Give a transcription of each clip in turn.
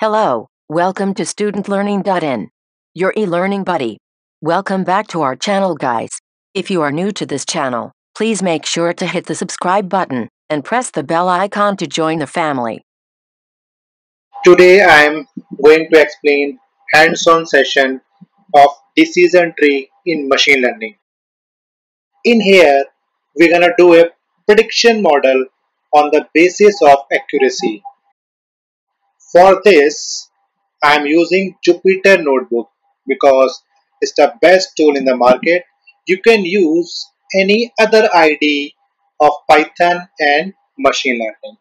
Hello, welcome to studentlearning.in, your e-learning buddy. Welcome back to our channel guys. If you are new to this channel, please make sure to hit the subscribe button and press the bell icon to join the family. Today I am going to explain hands-on session of decision tree in machine learning. In here, we're gonna do a prediction model on the basis of accuracy. For this, I am using Jupyter Notebook because it's the best tool in the market. You can use any other IDE of Python and machine learning.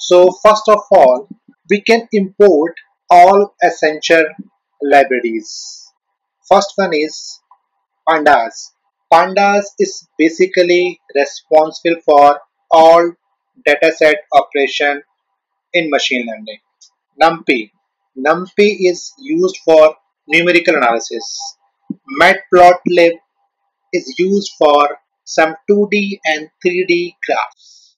So first of all, we can import all essential libraries. First one is Pandas. Pandas is basically responsible for all dataset operation in machine learning. NumPy. NumPy is used for numerical analysis. Matplotlib is used for some 2D and 3D graphs.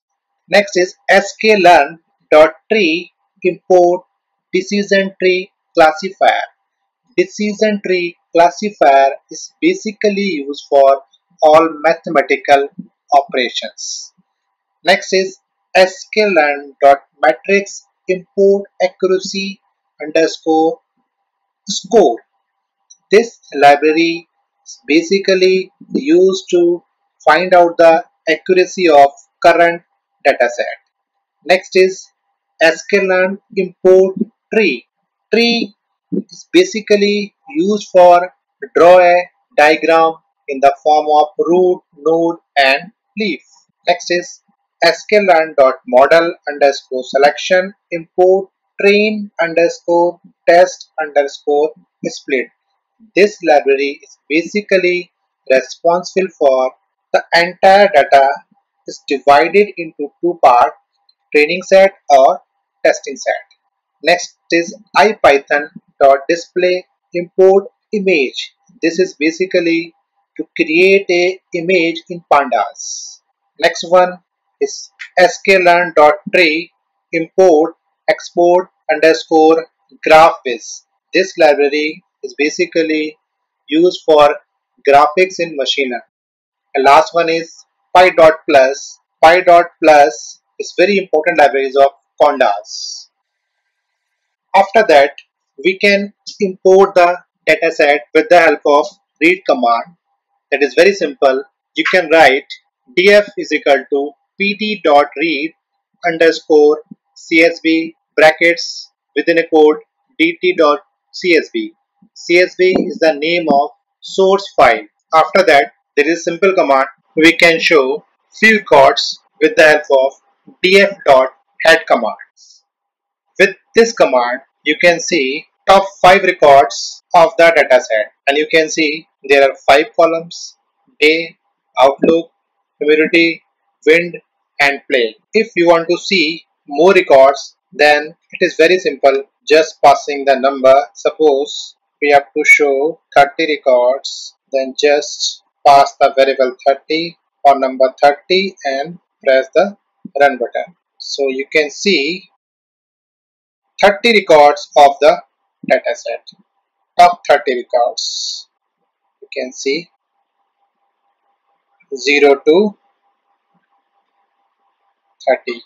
Next is sklearn.tree import decision tree classifier. Decision tree classifier is basically used for all mathematical operations. Next is sklearn.metrics import accuracy underscore score. This library is basically used to find out the accuracy of current dataset. Next is sklearn import tree. Tree is basically used for draw a diagram in the form of root, node and leaf. Next is sklearn.model underscore selection import train underscore test underscore split. This library is basically responsible for the entire data is divided into two parts training set or testing set. Next is ipython.display import image. This is basically to create a image in pandas. Next one is sklearn.tree import export underscore graphviz. This library is basically used for graphics in machine learning. And last one is pydotplus. Pydotplus is very important libraries of pandas. After that, we can import the dataset with the help of read command. That is very simple. You can write df is equal to pd.read underscore csv brackets within a code dt.csv. csv is the name of source file. After that, there is simple command. We can show few records with the help of df.head commands. With this command, you can see top 5 records of the dataset and you can see there are 5 columns day, outlook, humidity, wind and play. If you want to see more records then it is very simple just passing the number. Suppose we have to show 30 records then just pass the variable 30 or number 30 and press the run button. So you can see 30 records of the dataset. Top 30 records. You can see 0 to 30.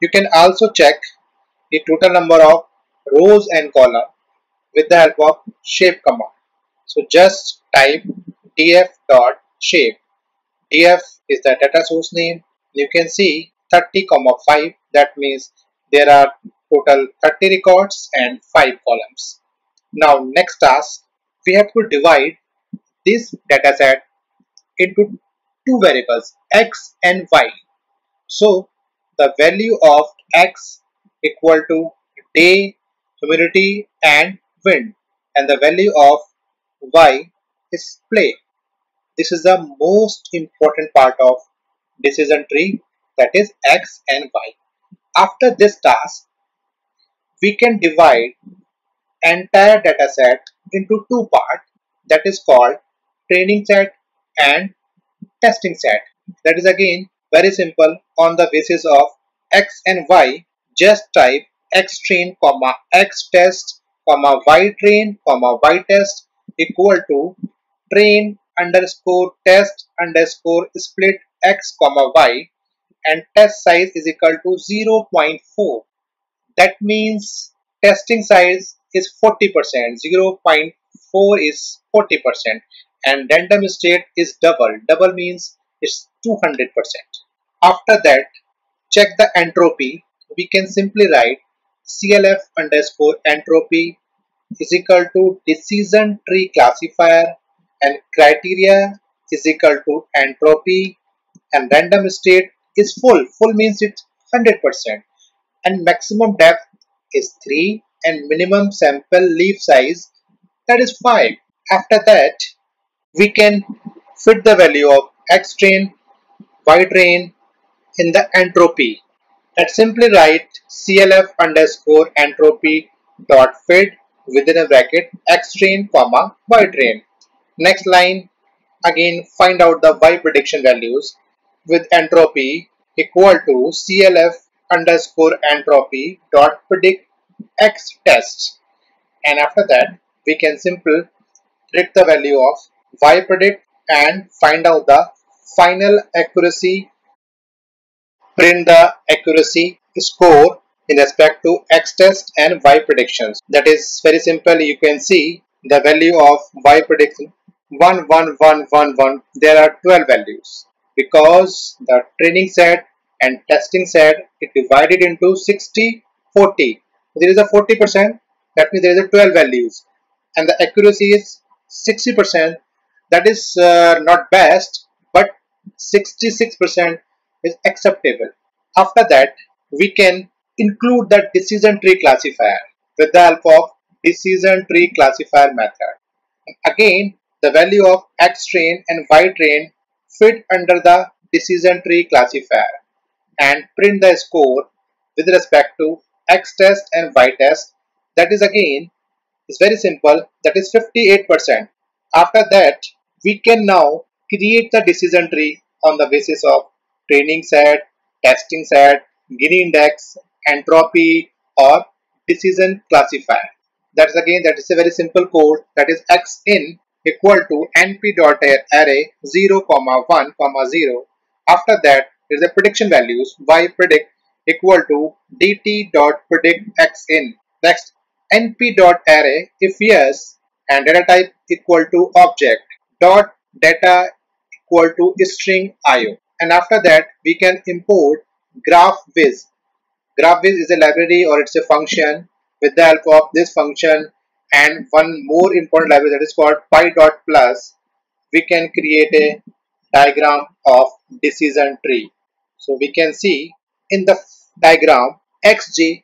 You can also check the total number of rows and column with the help of shape command. So just type df dot shape. df is the data source name. You can see 30 comma 5 that means there are total 30 records and 5 columns. Now next task we have to divide this dataset into two variables x and y. So the value of x equal to day, humidity and wind and the value of y is play. This is the most important part of decision tree that is x and y. After this task, we can divide entire dataset into two parts that is called training set and testing set. That is again very simple. On the basis of x and y just type x train comma x test comma y train comma y test equal to train underscore test underscore split x comma y and test size is equal to 0.4 that means testing size is 40% 0.4 is 40% and random state is double. Double means it's 200% after that check the entropy. We can simply write clf underscore entropy is equal to decision tree classifier and criteria is equal to entropy and random state is full. Full means it's 100% and maximum depth is 3 and minimum sample leaf size that is 5. After that we can fit the value of x train, y train in the entropy Let's simply write clf underscore entropy dot fit within a bracket x train comma y train. Next line again find out the y prediction values with entropy equal to clf underscore entropy dot predict x test and after that we can simply predict the value of y predict and find out the final accuracy print the accuracy score in respect to x test and y predictions. That is very simple. You can see the value of y prediction. 11111 there are 12 values. Because the training set and testing set it divided into 60 40 there is a 40 percent that means there is a 12 values. And the accuracy is 60 percent. That is uh, not best 66 percent is acceptable. After that we can include the decision tree classifier with the help of decision tree classifier method. Again the value of x train and y train fit under the decision tree classifier and print the score with respect to x test and y test. That is again is very simple. That is 58% after that we can now create the decision tree on the basis of training set testing set Gini index entropy or decision classifier that's again that is a very simple code that is x in equal to np dot array 0 comma 1 comma 0 after that is the prediction values y predict equal to dt dot predict x in. Next, np dot array if yes and data type equal to object dot data equal to string io. And after that, we can import GraphViz. GraphViz is a library or it's a function with the help of this function and one more important library that is called pydotplus we can create a diagram of decision tree so we can see in the diagram xj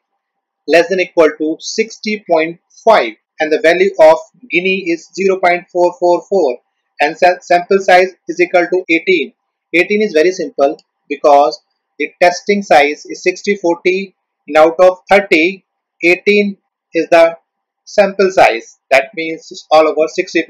less than equal to 60.5 and the value of Gini is 0.444 and sample size is equal to 18. 18 is very simple because the testing size is 60-40 and out of 30 18 is the sample size. That means it's all over 60%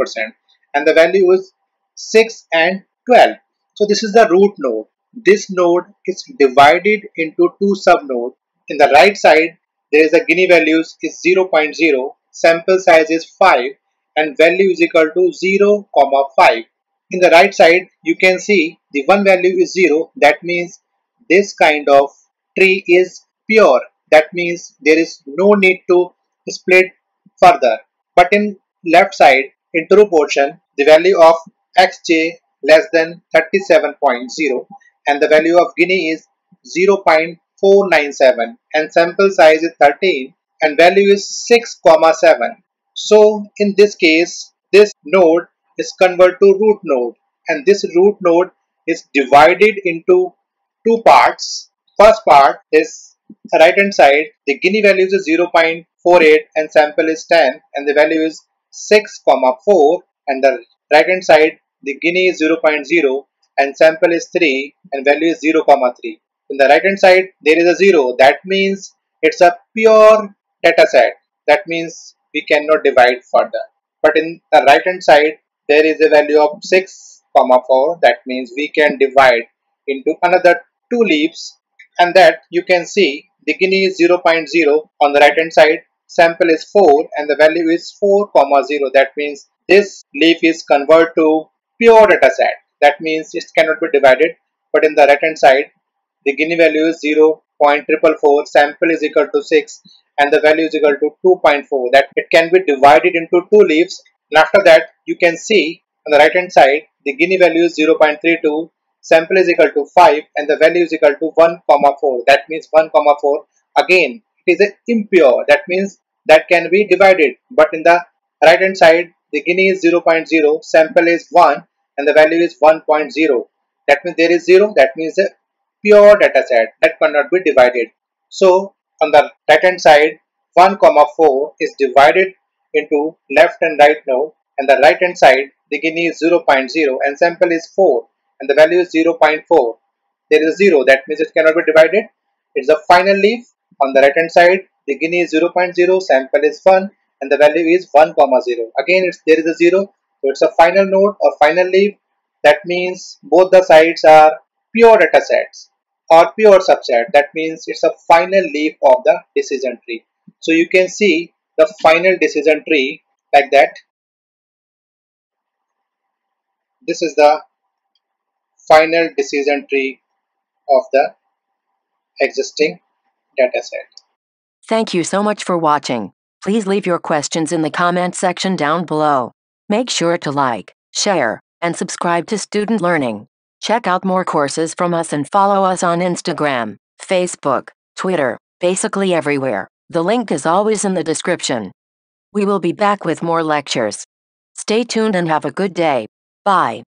and the value is 6 and 12 so this is the root node. This node is divided into two subnodes. In the right side, there is a Gini values is 0.0, sample size is 5 and value is equal to 0, comma 5. In the right side, you can see the one value is 0. That means this kind of tree is pure. That means there is no need to split further. But in left side, in true portion, the value of xj less than 37.0 and the value of gini is 0.497 and sample size is 13 and value is 6 comma 7 so in this case this node is converted to root node and this root node is divided into two parts. First part is right hand side the Gini value is 0.48 and sample is 10 and the value is 6 comma 4 and the right hand side the Gini is 0.0 and sample is 3 and value is 0 comma 3. In the right hand side there is a 0 that means it's a pure data set. That means we cannot divide further. But in the right hand side there is a value of 6 comma 4 that means we can divide into another two leaves. And that you can see the Gini is 0.0 on the right hand side sample is 4 and the value is 4 comma 0 that means this leaf is converted to pure data set. That means it cannot be divided. But in the right hand side the Gini value is 0.444 sample is equal to 6 and the value is equal to 2.4 that it can be divided into two leaves. And after that you can see on the right hand side the Gini value is 0.32 sample is equal to 5 and the value is equal to 1 comma 4 that means 1 comma 4 again it is a impure. That means that can be divided. But in the right hand side the Gini is 0.0 sample is 1 and the value is 1.0 that means there is 0 that means a pure data set that cannot be divided. So on the right hand side 1 comma 4 is divided into left and right node and the right hand side the Gini is 0.0 and sample is 4 and the value is 0.4 there is 0 that means it cannot be divided. It's a final leaf. On the right hand side the Gini is 0.0 sample is 1 and the value is 1 comma 0 again there is a 0 so it's a final node or final leaf. That means both the sides are pure data sets or pure subset that means it's a final leaf of the decision tree so you can see the final decision tree like that this is the final decision tree of the existing dataset. Thank you so much for watching. Please leave your questions in the comment section down below. Make sure to like, share, and subscribe to Student Learning. Check out more courses from us and follow us on Instagram, Facebook, Twitter, basically everywhere. The link is always in the description. We will be back with more lectures. Stay tuned and have a good day. Bye.